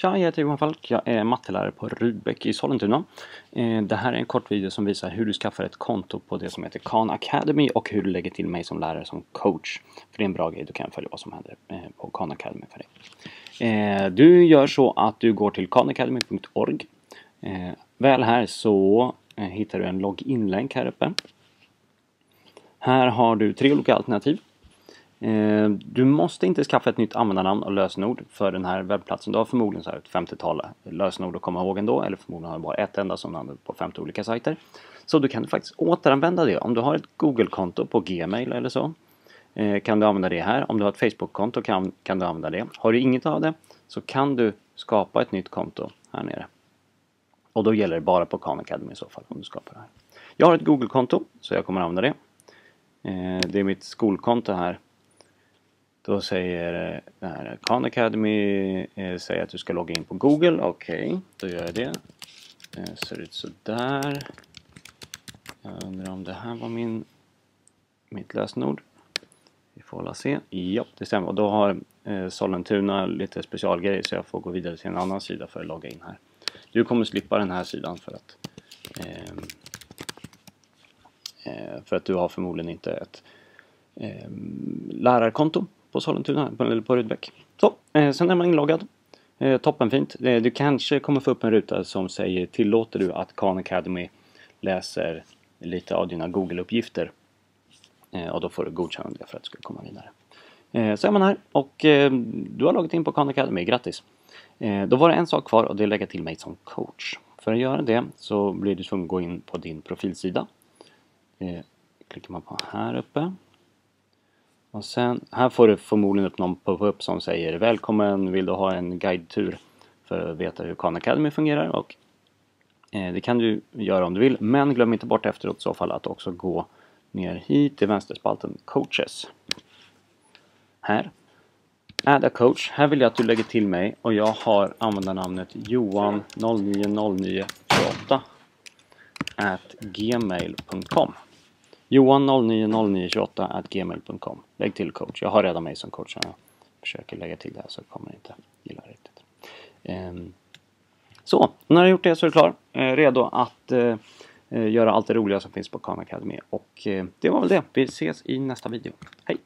Tja, jag heter Johan Falk. Jag är mattelärare på Rudbeck i Sollentuna. Eh, det här är en kort video som visar hur du skaffar ett konto på det som heter Khan Academy och hur du lägger till mig som lärare som coach. För det är en bra grej, du kan följa vad som händer eh, på Khan Academy för dig. Eh, du gör så att du går till khanacademy.org. Väl här så hittar du en login-länk här uppe. Här har du tre olika alternativ. Eh, du måste inte skaffa ett nytt användarnamn och lösenord för den här webbplatsen. Du har förmodligen så här ett 50-tal lösenord att komma ihåg ändå eller förmodligen har du bara ett enda som du använder på 50 olika sajter. Så du kan faktiskt återanvända det. Om du har ett Google-konto på Gmail eller så eh, kan du använda det här. Om du har ett Facebook-konto kan, kan du använda det. Har du inget av det så kan du skapa ett nytt konto här nere. Och då gäller det bara på Khan Academy i så fall om du skapar det här. Jag har ett Google-konto så jag kommer använda det. Eh, det är mitt skolkonto här då säger eh, den här Khan Academy eh, säger att du ska logga in på Google. Okej, okay, då gör jag det. Eh, ser ut sådär. Jag undrar om det här var min, mitt lösenord. Vi får hålla se. Ja, det stämmer. Och då har eh, Sollentuna lite specialgrejer så jag får gå vidare till en annan sida för att logga in här. Du kommer slippa den här sidan för att eh, eh för att du har förmodligen inte ett eh, lärarkonto på Sollentuna, eller på Rudbeck. Så, eh, sen är man inloggad. Eh, toppenfint. Eh, du kanske kommer få upp en ruta som säger tillåter du att Khan Academy läser lite av dina Google-uppgifter. Eh, och då får du godkänna det för att du ska komma vidare. Eh, så är man här och eh, du har loggat in på Khan Academy, grattis! Eh, då var det en sak kvar och det är att lägga till mig som coach. För att göra det så blir du tvungen att gå in på din profilsida. Eh, klickar man på här uppe och sen, här får du förmodligen upp någon pop-up som säger Välkommen, vill du ha en guidetur för att veta hur Khan Academy fungerar och eh, det kan du göra om du vill men glöm inte bort efteråt i så fall att också gå ner hit till vänsterspalten Coaches. Här. Add a coach. Här vill jag att du lägger till mig och jag har användarnamnet Johan090928 at gmail.com Johan090928 gmail.com Lägg till coach. Jag har redan mig som coach. Jag försöker lägga till det här så kommer inte gilla det riktigt. Um, så, när du har gjort det så är du klar. Eh, redo att eh, göra allt det roliga som finns på Khan Academy. Och eh, det var väl det. Vi ses i nästa video. Hej!